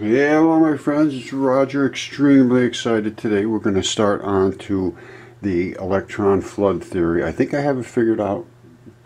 Yeah, well, my friends, it's Roger. Extremely excited today. We're going to start on to the electron flood theory. I think I have it figured out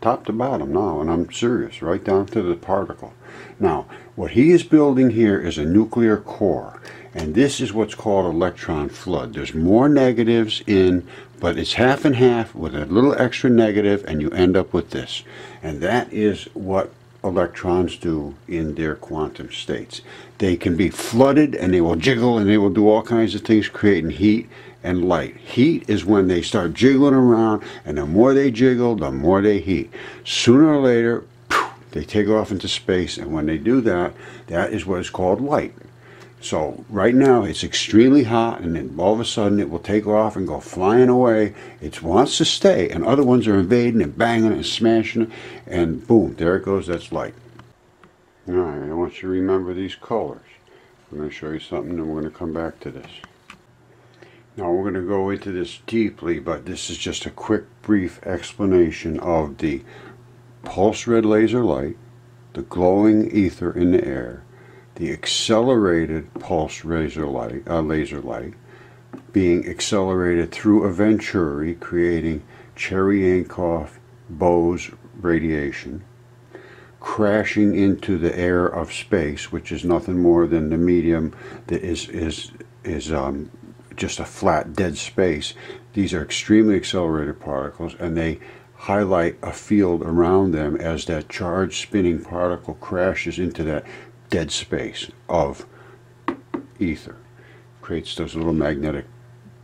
top to bottom now, and I'm serious, right down to the particle. Now, what he is building here is a nuclear core, and this is what's called electron flood. There's more negatives in, but it's half and half with a little extra negative, and you end up with this. And that is what electrons do in their quantum states. They can be flooded and they will jiggle and they will do all kinds of things creating heat and light. Heat is when they start jiggling around and the more they jiggle, the more they heat. Sooner or later, they take off into space and when they do that, that is what is called light. So right now it's extremely hot and then all of a sudden it will take off and go flying away. It wants to stay and other ones are invading and banging and smashing it and boom, there it goes, that's light. Alright, I want you to remember these colors. I'm going to show you something and we're going to come back to this. Now we're going to go into this deeply, but this is just a quick brief explanation of the pulse red laser light, the glowing ether in the air, the accelerated pulse laser light, uh, laser light being accelerated through a venturi, creating Cherenkov Bose radiation, crashing into the air of space, which is nothing more than the medium that is is is um, just a flat dead space. These are extremely accelerated particles, and they highlight a field around them as that charged spinning particle crashes into that dead space of ether. Creates those little magnetic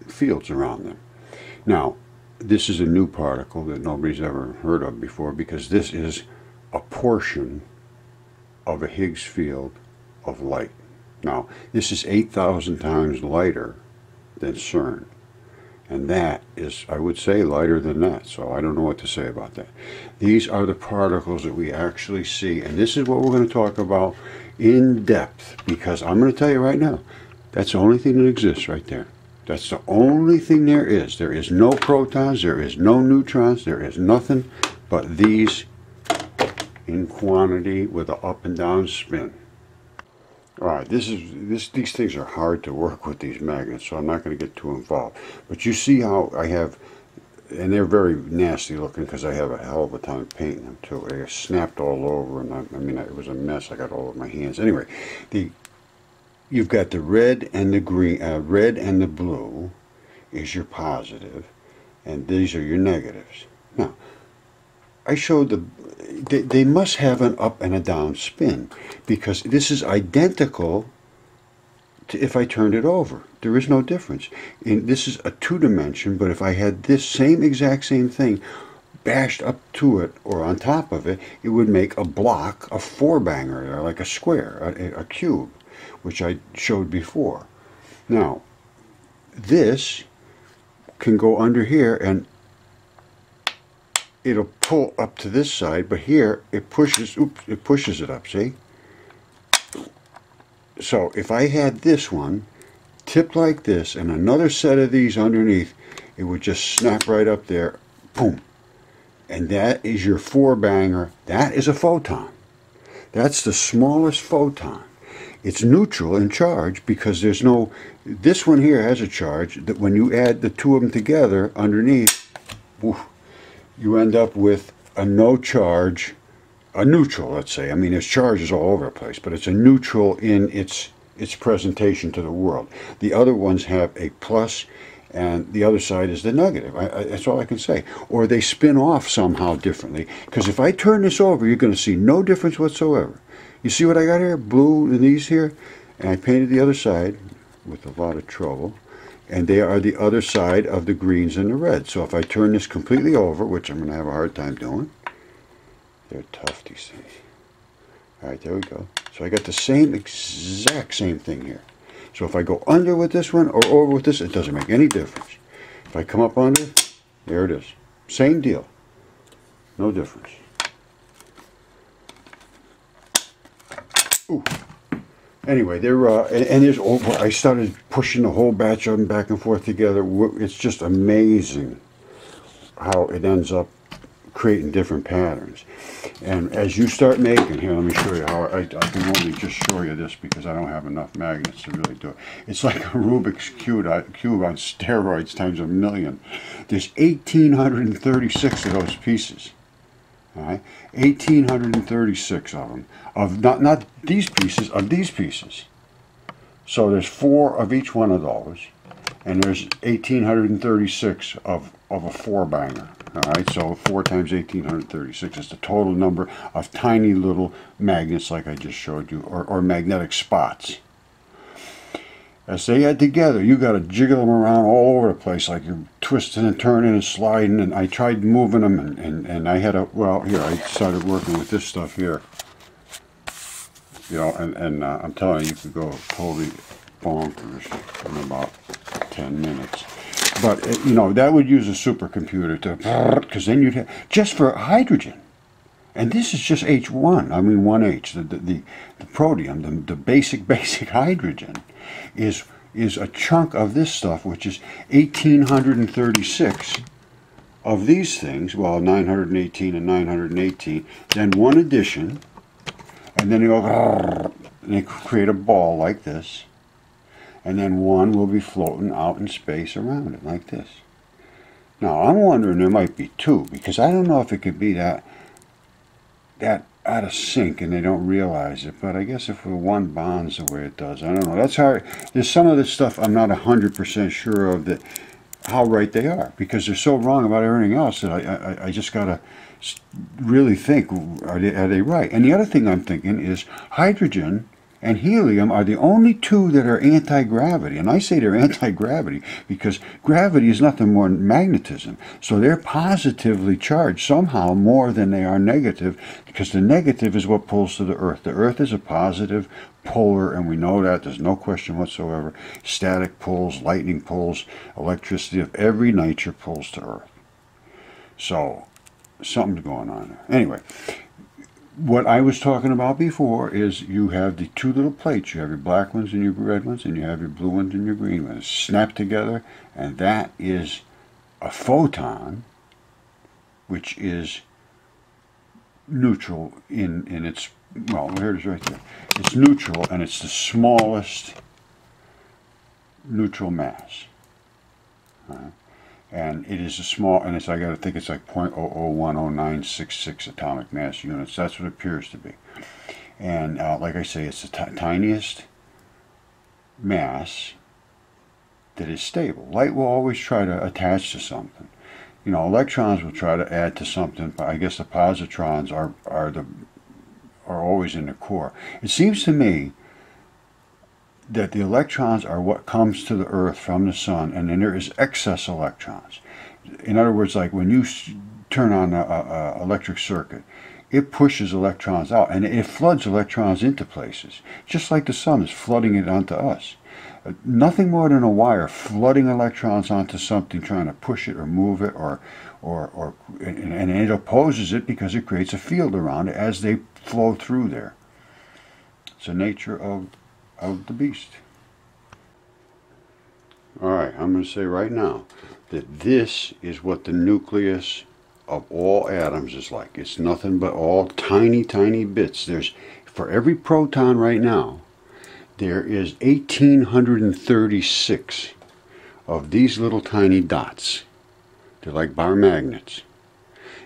fields around them. Now, this is a new particle that nobody's ever heard of before because this is a portion of a Higgs field of light. Now, this is 8,000 times lighter than CERN. And that is, I would say, lighter than that. So I don't know what to say about that. These are the particles that we actually see. And this is what we're going to talk about in depth because I'm going to tell you right now, that's the only thing that exists right there. That's the only thing there is. There is no protons, there is no neutrons, there is nothing but these in quantity with an up and down spin. All right, this is this. These things are hard to work with these magnets, so I'm not going to get too involved. But you see how I have, and they're very nasty looking because I have a hell of a time painting them too. They snapped all over, and I, I mean it was a mess. I got all over my hands. Anyway, the you've got the red and the green, uh, red and the blue is your positive, and these are your negatives. Now, I showed the they, they must have an up and a down spin because this is identical to if I turned it over. There is no difference. And this is a two dimension, but if I had this same exact same thing bashed up to it or on top of it, it would make a block, a four banger, like a square, a, a cube, which I showed before. Now, this can go under here and it'll pull up to this side, but here it pushes, oops, it pushes it up, see? So if I had this one tipped like this and another set of these underneath, it would just snap right up there, boom. And that is your four banger. That is a photon. That's the smallest photon. It's neutral in charge because there's no, this one here has a charge that when you add the two of them together underneath, you end up with a no charge, a neutral, let's say. I mean, there's charges all over the place, but it's a neutral in its its presentation to the world. The other ones have a plus, and the other side is the negative. I, I, that's all I can say. Or they spin off somehow differently. Because if I turn this over, you're going to see no difference whatsoever. You see what I got here? Blue and these here, and I painted the other side with a lot of trouble and they are the other side of the greens and the reds. So if I turn this completely over, which I'm going to have a hard time doing, they're tough, these things. All right, there we go. So I got the same, exact same thing here. So if I go under with this one or over with this, it doesn't make any difference. If I come up under, there it is. Same deal. No difference. Ooh anyway, there uh, and, and there's over. I started pushing the whole batch of them back and forth together. It's just amazing how it ends up creating different patterns. And as you start making, here, let me show you how, I, I can only just show you this because I don't have enough magnets to really do it. It's like a Rubik's Cube, uh, cube on steroids times a million. There's 1,836 of those pieces. All right, 1,836 of them. Of not, not these pieces, of these pieces. So there's four of each one of those. And there's 1,836 of, of a four banger. All right, so 4 times 1836 is the total number of tiny little magnets like I just showed you, or, or magnetic spots. As they add together, you got to jiggle them around all over the place, like you're twisting and turning and sliding. And I tried moving them, and, and, and I had a, well, here, I started working with this stuff here. You know, and, and uh, I'm telling you, you could go totally bonkers in about 10 minutes. But, uh, you know, that would use a supercomputer to, because then you'd have, just for hydrogen. And this is just H1, I mean 1H, the, the, the, the protium, the, the basic, basic hydrogen is, is a chunk of this stuff, which is 1836 of these things, well, 918 and 918, then one addition, and then they go, and they create a ball like this and then one will be floating out in space around it like this. Now I'm wondering there might be two because I don't know if it could be that that out of sync and they don't realize it. But I guess if one bonds the way it does, I don't know. That's hard. There's some of this stuff I'm not hundred percent sure of that how right they are because they're so wrong about everything else that I I, I just gotta really think are they are they right? And the other thing I'm thinking is hydrogen and helium are the only two that are anti-gravity. And I say they're anti-gravity because gravity is nothing more than magnetism. So they're positively charged somehow more than they are negative because the negative is what pulls to the Earth. The Earth is a positive polar, and we know that. There's no question whatsoever. Static pulls, lightning pulls, electricity of every nature pulls to Earth. So something's going on there. Anyway, what I was talking about before is you have the two little plates. You have your black ones and your red ones, and you have your blue ones and your green ones. Snap together, and that is a photon, which is neutral in, in its, well, here it is right there. It's neutral, and it's the smallest neutral mass. Right? And it is a small, and it's I got to think it's like 0.00109666 atomic mass units. That's what it appears to be. And uh, like I say, it's the tiniest mass that is stable. Light will always try to attach to something. You know, electrons will try to add to something, but I guess the positrons are are the are always in the core. It seems to me that the electrons are what comes to the earth from the sun and then there is excess electrons. In other words like when you turn on a, electric circuit it pushes electrons out and it floods electrons into places just like the sun is flooding it onto us. Uh, nothing more than a wire flooding electrons onto something trying to push it or move it or or, or and, and it opposes it because it creates a field around it as they flow through there. It's the nature of of the beast. Alright, I'm going to say right now that this is what the nucleus of all atoms is like. It's nothing but all tiny, tiny bits. There's, for every proton right now, there is 1836 of these little tiny dots. They're like bar magnets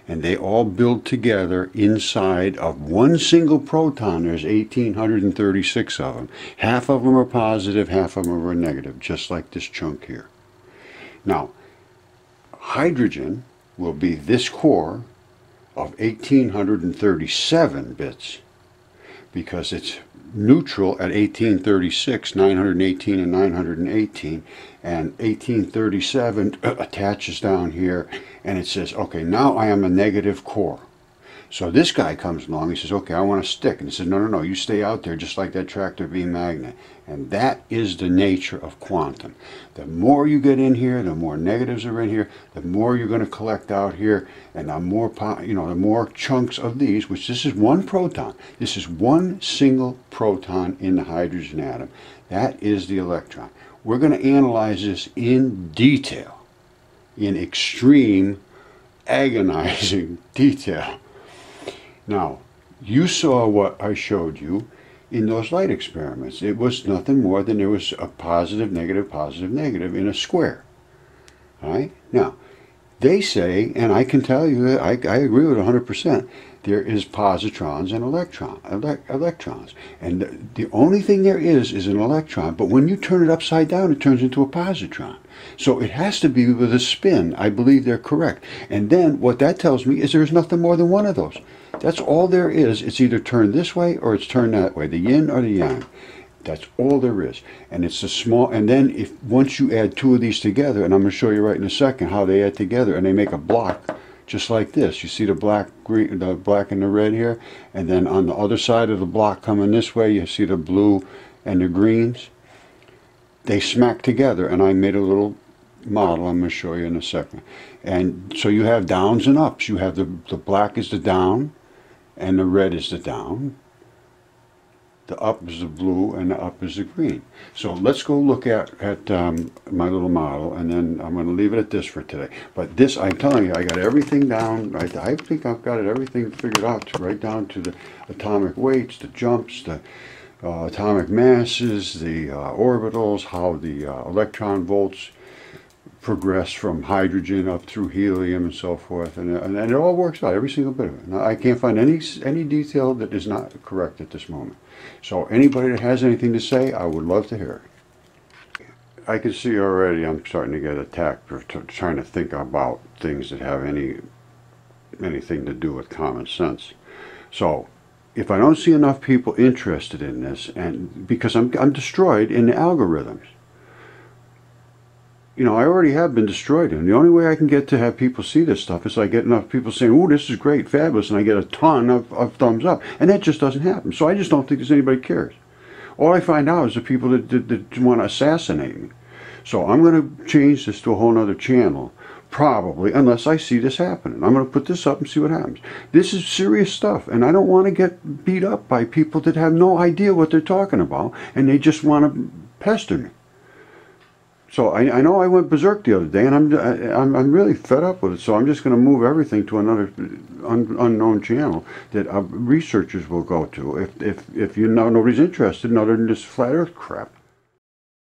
and they all build together inside of one single proton. There's 1,836 of them. Half of them are positive, half of them are negative, just like this chunk here. Now, hydrogen will be this core of 1,837 bits because it's neutral at 1836, 918 and 918, and 1837 attaches down here and it says, okay, now I am a negative core. So this guy comes along, he says, okay, I want to stick. And he says, no, no, no, you stay out there just like that tractor beam magnet. And that is the nature of quantum. The more you get in here, the more negatives are in here, the more you're going to collect out here, and the more, you know, the more chunks of these, which this is one proton. This is one single proton in the hydrogen atom. That is the electron. We're going to analyze this in detail, in extreme agonizing detail. Now, you saw what I showed you in those light experiments. It was nothing more than there was a positive, negative, positive, negative in a square. All right? Now, they say, and I can tell you that I, I agree with 100%, there is positrons and electron, ele electrons. And the, the only thing there is is an electron, but when you turn it upside down, it turns into a positron. So it has to be with a spin. I believe they're correct. And then what that tells me is there's nothing more than one of those. That's all there is. It's either turned this way or it's turned that way, the yin or the yang. That's all there is. And it's a small, and then if once you add two of these together, and I'm going to show you right in a second how they add together, and they make a block just like this. You see the black, green, the black and the red here, and then on the other side of the block coming this way, you see the blue and the greens. They smack together, and I made a little model I'm going to show you in a second. And so you have downs and ups. You have the, the black is the down, and the red is the down. The up is the blue, and the up is the green. So let's go look at, at um, my little model, and then I'm going to leave it at this for today. But this, I'm telling you, I got everything down. I, I think I've got it everything figured out, right down to the atomic weights, the jumps, the uh, atomic masses, the uh, orbitals, how the uh, electron volts progress from hydrogen up through helium and so forth, and, and, and, it all works out, every single bit of it. I can't find any any detail that is not correct at this moment. So anybody that has anything to say, I would love to hear. I can see already I'm starting to get attacked for trying to think about things that have any anything to do with common sense. So if I don't see enough people interested in this, and because I'm, I'm destroyed in the algorithms, you know, I already have been destroyed. And the only way I can get to have people see this stuff is I get enough people saying, oh, this is great, fabulous, and I get a ton of, of thumbs up. And that just doesn't happen. So I just don't think there's anybody cares. All I find out is the people that, that, that want to assassinate me. So I'm going to change this to a whole other channel, probably, unless I see this happening. I'm going to put this up and see what happens. This is serious stuff, and I don't want to get beat up by people that have no idea what they're talking about, and they just want to pester me. So I, I know I went berserk the other day, and I'm I'm, I'm really fed up with it. So I'm just going to move everything to another un, unknown channel that uh, researchers will go to if if if you know nobody's interested in other than this flat Earth crap.